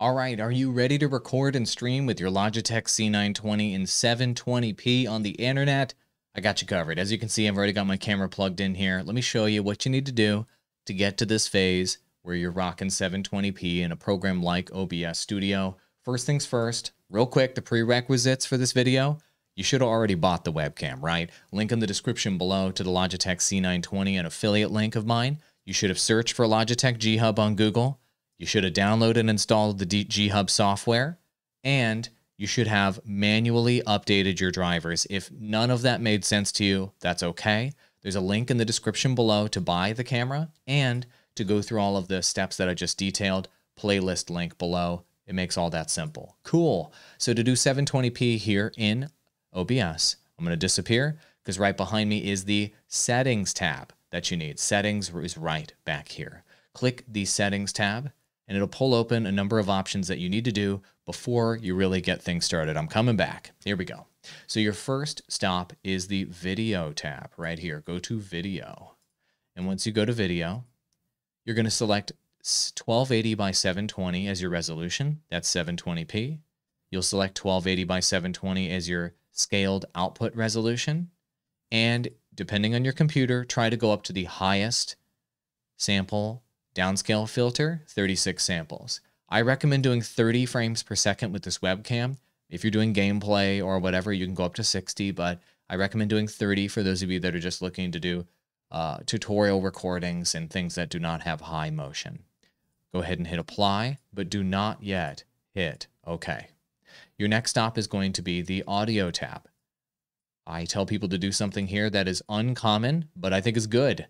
All right, are you ready to record and stream with your Logitech C920 in 720p on the internet? I got you covered. As you can see, I've already got my camera plugged in here. Let me show you what you need to do to get to this phase where you're rocking 720p in a program like OBS Studio. First things first, real quick, the prerequisites for this video. You should have already bought the webcam, right? Link in the description below to the Logitech C920, an affiliate link of mine. You should have searched for Logitech G Hub on Google. You should have downloaded and installed the G Hub software, and you should have manually updated your drivers. If none of that made sense to you, that's okay. There's a link in the description below to buy the camera and to go through all of the steps that I just detailed. Playlist link below. It makes all that simple. Cool. So to do 720p here in OBS, I'm going to disappear because right behind me is the settings tab that you need. Settings is right back here. Click the settings tab and it'll pull open a number of options that you need to do before you really get things started. I'm coming back. Here we go. So your first stop is the video tab right here. Go to video. And once you go to video, you're going to select 1280 by 720 as your resolution. That's 720p. You'll select 1280 by 720 as your scaled output resolution. And depending on your computer, try to go up to the highest sample Downscale filter, 36 samples. I recommend doing 30 frames per second with this webcam. If you're doing gameplay or whatever, you can go up to 60, but I recommend doing 30 for those of you that are just looking to do uh, tutorial recordings and things that do not have high motion. Go ahead and hit apply, but do not yet hit OK. Your next stop is going to be the audio tab. I tell people to do something here that is uncommon, but I think is good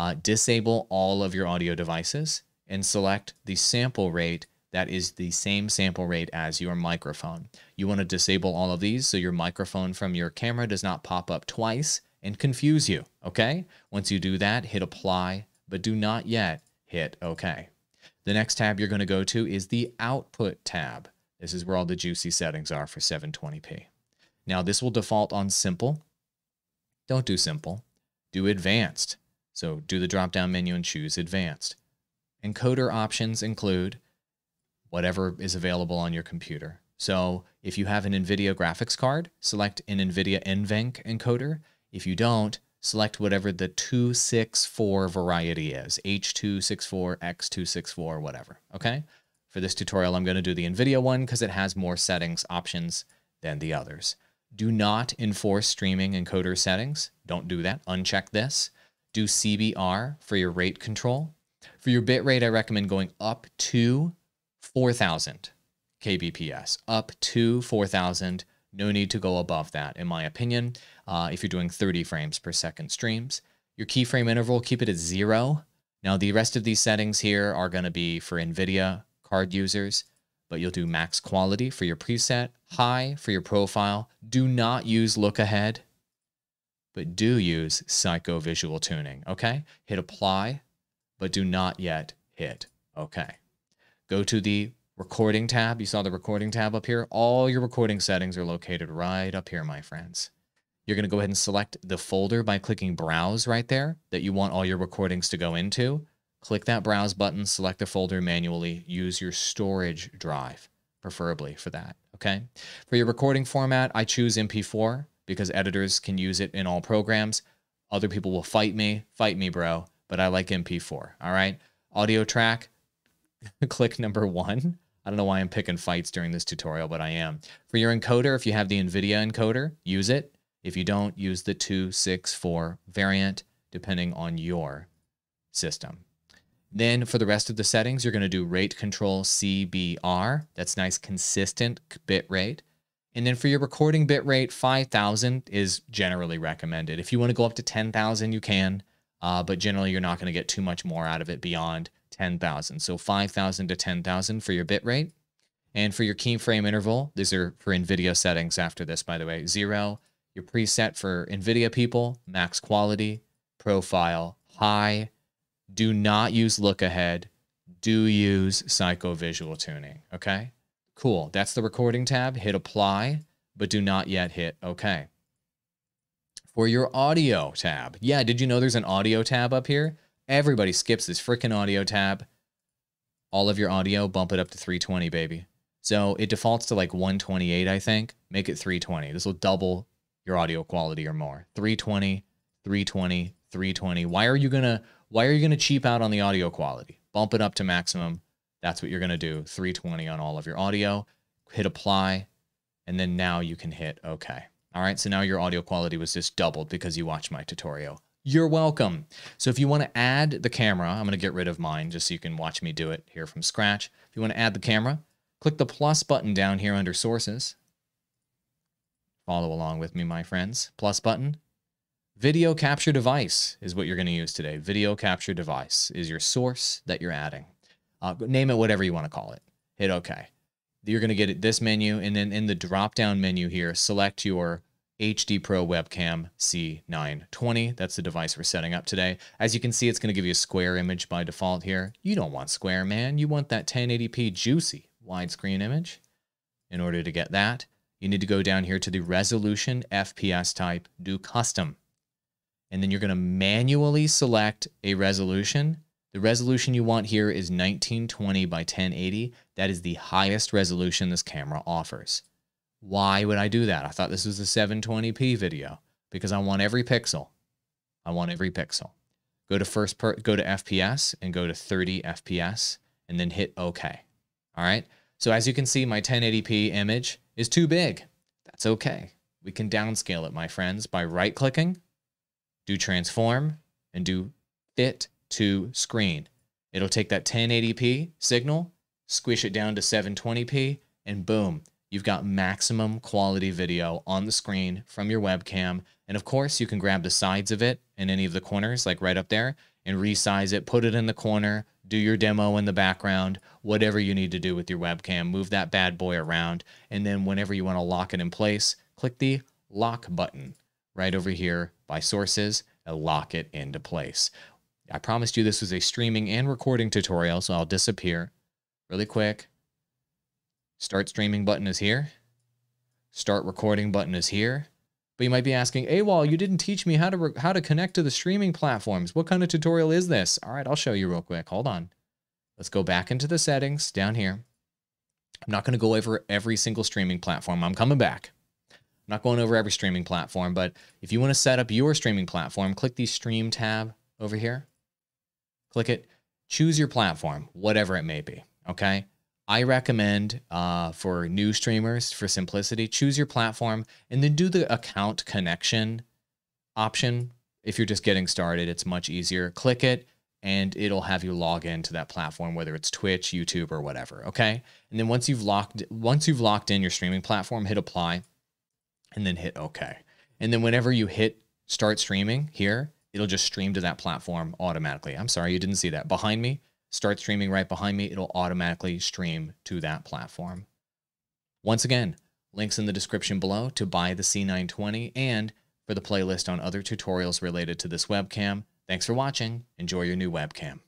uh, disable all of your audio devices and select the sample rate that is the same sample rate as your microphone. You want to disable all of these so your microphone from your camera does not pop up twice and confuse you, okay? Once you do that, hit apply, but do not yet hit OK. The next tab you're going to go to is the output tab. This is where all the juicy settings are for 720p. Now this will default on simple. Don't do simple. Do advanced. So do the drop down menu and choose advanced. Encoder options include whatever is available on your computer. So if you have an NVIDIA graphics card, select an NVIDIA NVENC encoder. If you don't, select whatever the 264 variety is, H264, X264, whatever, okay? For this tutorial, I'm gonna do the NVIDIA one because it has more settings options than the others. Do not enforce streaming encoder settings. Don't do that, uncheck this do CBR for your rate control. For your bit rate, I recommend going up to 4,000 kbps, up to 4,000. No need to go above that, in my opinion, uh, if you're doing 30 frames per second streams. Your keyframe interval, keep it at zero. Now, the rest of these settings here are going to be for NVIDIA card users, but you'll do max quality for your preset, high for your profile. Do not use look ahead but do use psycho-visual tuning, okay? Hit apply, but do not yet hit okay. Go to the recording tab. You saw the recording tab up here. All your recording settings are located right up here, my friends. You're going to go ahead and select the folder by clicking browse right there that you want all your recordings to go into. Click that browse button, select the folder manually, use your storage drive, preferably for that, okay? For your recording format, I choose MP4 because editors can use it in all programs. Other people will fight me. Fight me, bro. But I like MP4. All right. Audio track, click number one. I don't know why I'm picking fights during this tutorial, but I am. For your encoder, if you have the NVIDIA encoder, use it. If you don't, use the 264 variant, depending on your system. Then for the rest of the settings, you're going to do rate control CBR. That's nice, consistent bit rate. And then for your recording bitrate, 5,000 is generally recommended. If you want to go up to 10,000, you can, uh, but generally you're not going to get too much more out of it beyond 10,000. So 5,000 to 10,000 for your bitrate. And for your keyframe interval, these are for NVIDIA settings after this, by the way. Zero, your preset for NVIDIA people, max quality, profile, high. Do not use look ahead. Do use psycho visual tuning, okay? Cool. That's the recording tab. Hit apply, but do not yet hit OK. For your audio tab. Yeah, did you know there's an audio tab up here? Everybody skips this freaking audio tab. all of your audio, bump it up to 320, baby. So it defaults to like 128, I think. Make it 320. This will double your audio quality or more. 320, 320, 320. Why are you gonna why are you gonna cheap out on the audio quality? Bump it up to maximum. That's what you're gonna do. 320 on all of your audio. Hit apply, and then now you can hit OK. All right, so now your audio quality was just doubled because you watched my tutorial. You're welcome. So if you want to add the camera, I'm going to get rid of mine just so you can watch me do it here from scratch. If you want to add the camera, click the plus button down here under sources. Follow along with me, my friends. Plus button. Video capture device is what you're going to use today. Video capture device is your source that you're adding. Uh, name it whatever you want to call it. Hit OK you're going to get this menu. And then in the drop down menu here, select your HD Pro webcam C920. That's the device we're setting up today. As you can see, it's going to give you a square image by default here. You don't want square, man. You want that 1080p juicy widescreen image. In order to get that, you need to go down here to the resolution FPS type, do custom. And then you're going to manually select a resolution the resolution you want here is 1920 by 1080. That is the highest resolution this camera offers. Why would I do that? I thought this was a 720p video because I want every pixel. I want every pixel. Go to first per, go to FPS and go to 30 FPS and then hit OK. All right. So as you can see, my 1080p image is too big. That's okay. We can downscale it, my friends, by right clicking, do transform, and do fit to screen. It'll take that 1080p signal, squish it down to 720p, and boom, you've got maximum quality video on the screen from your webcam. And of course, you can grab the sides of it in any of the corners, like right up there, and resize it, put it in the corner, do your demo in the background, whatever you need to do with your webcam, move that bad boy around. And then whenever you want to lock it in place, click the lock button right over here by sources and lock it into place. I promised you this was a streaming and recording tutorial, so I'll disappear really quick. Start streaming button is here. Start recording button is here. But you might be asking, Awall, you didn't teach me how to how to connect to the streaming platforms. What kind of tutorial is this? All right, I'll show you real quick. Hold on. Let's go back into the settings down here. I'm not going to go over every single streaming platform. I'm coming back. I'm not going over every streaming platform, but if you want to set up your streaming platform, click the Stream tab over here. Click it. Choose your platform, whatever it may be. Okay. I recommend uh, for new streamers, for simplicity, choose your platform and then do the account connection option. If you're just getting started, it's much easier. Click it and it'll have you log into that platform, whether it's Twitch, YouTube, or whatever. Okay. And then once you've locked once you've locked in your streaming platform, hit apply and then hit OK. And then whenever you hit start streaming here, it'll just stream to that platform automatically. I'm sorry, you didn't see that. Behind me, start streaming right behind me, it'll automatically stream to that platform. Once again, links in the description below to buy the C920 and for the playlist on other tutorials related to this webcam. Thanks for watching. Enjoy your new webcam.